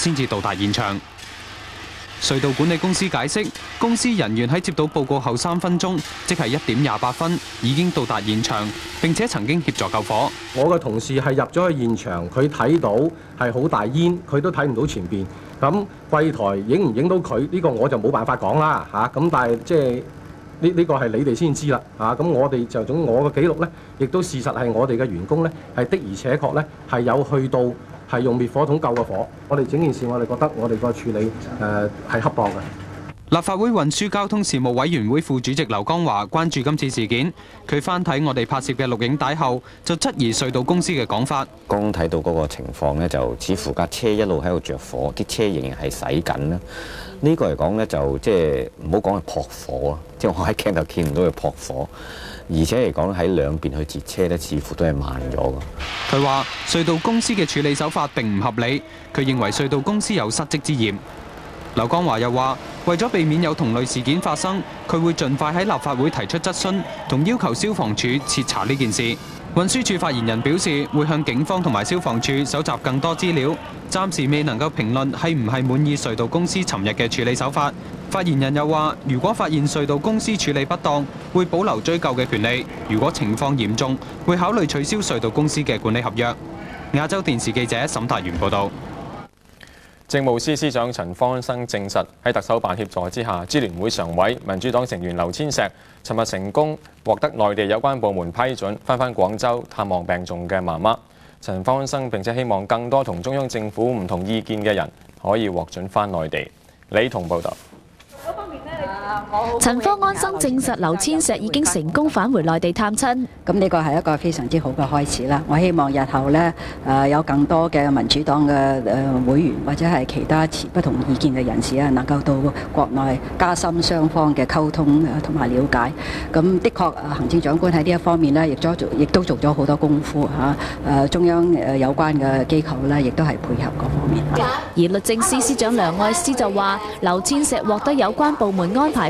先至到达現場。隧道管理公司解釋，公司人員喺接到報告後三分鐘，即係一點廿八分，已經到達現場，並且曾經協助救火。我嘅同事係入咗去現場，佢睇到係好大煙，佢都睇唔到前边。咁櫃台影唔影到佢呢個我就冇辦法講啦吓。咁但係即係呢呢個係你哋先知啦吓。咁我哋就總我嘅記錄呢，亦都事實係我哋嘅員工呢，係的而且確呢，係有去到。係用滅火筒救個火，我哋整件事我哋覺得我哋個處理誒係恰當嘅。立法會運輸交通事務委員會副主席劉江華關注今次事件，佢翻睇我哋拍攝嘅錄影帶後，就質疑隧道公司嘅講法。剛睇到嗰個情況呢，就似乎架車一路喺度着火，啲車仍然係駛緊啦。呢個嚟講呢，就即係唔好講係撲火啊，即係我喺鏡頭見唔到佢撲火。而且嚟講喺兩邊去截車咧，似乎都係慢咗㗎。佢話隧道公司嘅處理手法並唔合理，佢認為隧道公司有失職之嫌。劉江華又話，為咗避免有同類事件發生，佢會盡快喺立法會提出質詢，同要求消防處徹查呢件事。運輸署發言人表示，會向警方同埋消防處搜集更多資料，暫時未能夠評論係唔係滿意隧道公司尋日嘅處理手法。發言人又話，如果發現隧道公司處理不當，會保留追究嘅權利。如果情況嚴重，會考慮取消隧道公司嘅管理合約。亞洲電視記者沈達元報道。政務司司長陳方生證實，喺特首辦協助之下，支聯會常委、民主黨成員劉千石尋日成功獲得內地有關部門批准，翻返廣州探望病重嘅媽媽。陳方生並且希望更多同中央政府唔同意見嘅人可以獲准翻內地。李彤報道。陳方安生证实刘千石已经成功返回内地探亲，咁呢个系一个非常之好嘅开始啦。我希望日後呢誒有更多嘅民主党嘅诶会员或者系其他持不同意见嘅人士啊，能够到国内加深双方嘅沟通同埋了解。咁的确，行政长官喺呢一方面呢，亦都做亦都做咗好多功夫嚇。誒中央誒有关嘅机构呢，亦都系配合各方面。而律政司司长梁爱诗就话：刘千石获得有关部门安排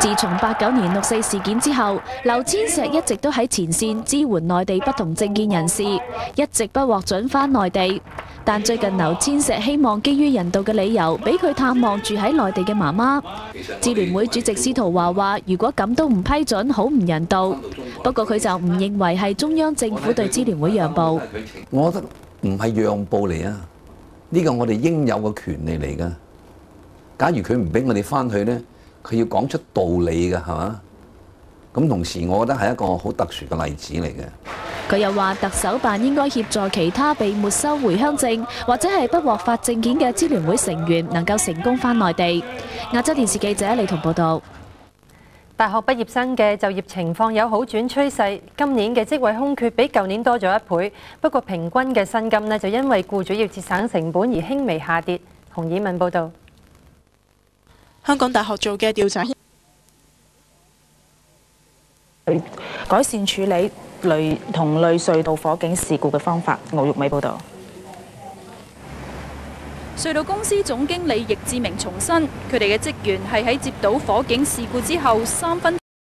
自從八九年六四事件之後，劉千石一直都喺前線支援內地不同政見人士，一直不獲准返內地。但最近劉千石希望基於人道嘅理由，俾佢探望住喺內地嘅媽媽。支聯會主席司徒華話：如果咁都唔批准，好唔人道。不過佢就唔認為係中央政府對支聯會讓步。我覺得唔係讓步嚟啊，呢個我哋應有嘅權利嚟噶。假如佢唔俾我哋翻去呢，佢要講出道理嘅，係嘛？咁同時，我覺得係一個好特殊嘅例子嚟嘅。佢又話：特首辦應該協助其他被沒收回鄉證或者係不獲發證件嘅支聯會成員，能夠成功返內地。亞洲電視記者李彤報道。大學畢業生嘅就業情況有好轉趨勢，今年嘅職位空缺比舊年多咗一倍。不過平均嘅薪金呢，就因為僱主要節省成本而輕微下跌。洪以敏報道。香港大學做嘅調查，改善處理類同類隧道火警事故嘅方法。敖玉美報導。隧道公司總經理易志明重申，佢哋嘅職員係喺接到火警事故之後三分